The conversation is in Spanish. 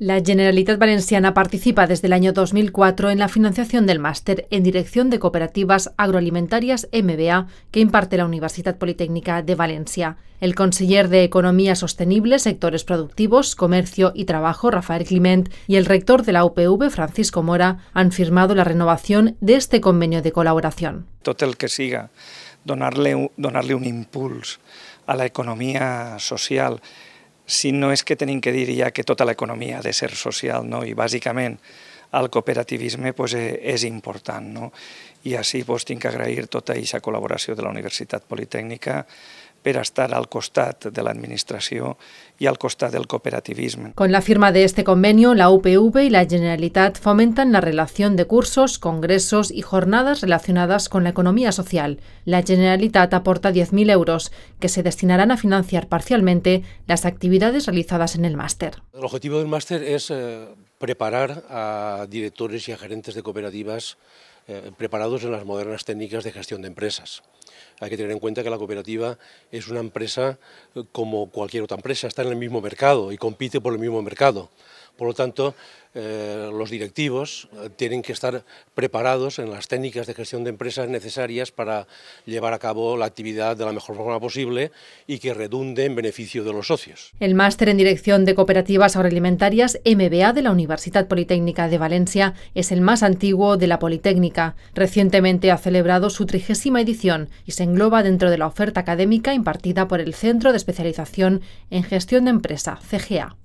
La Generalitat Valenciana participa desde el año 2004 en la financiación del máster en Dirección de Cooperativas Agroalimentarias MBA que imparte la Universidad Politécnica de Valencia. El conseller de Economía Sostenible, Sectores Productivos, Comercio y Trabajo, Rafael Climent, y el rector de la UPV, Francisco Mora, han firmado la renovación de este convenio de colaboración. Tot el que siga donar-li donar un impuls a la economía social si no és que tenim que dir ja que tota l'economia ha de ser social, no? i bàsicament el cooperativisme pues, eh, és important. No? I així pues, tinc que agrair tota aquesta col·laboració de la Universitat Politècnica per estar al costat de la Administración y al costat del cooperativismo. Con la firma de este convenio, la UPV y la Generalitat fomentan la relación de cursos, congresos y jornadas relacionadas con la economía social. La Generalitat aporta 10.000 euros que se destinarán a financiar parcialmente las actividades realizadas en el máster. El objetivo del máster es eh, preparar a directores y a gerentes de cooperativas eh, preparados en las modernas técnicas de gestión de empresas. Hay que tener en cuenta que la cooperativa es una empresa como cualquier otra empresa, está en el mismo mercado y compite por el mismo mercado. Por lo tanto, eh, los directivos eh, tienen que estar preparados en las técnicas de gestión de empresas necesarias para llevar a cabo la actividad de la mejor forma posible y que redunde en beneficio de los socios. El máster en Dirección de Cooperativas Agroalimentarias MBA de la Universidad Politécnica de Valencia es el más antiguo de la Politécnica. Recientemente ha celebrado su trigésima edición y se engloba dentro de la oferta académica impartida por el Centro de Especialización en Gestión de Empresa, CGA.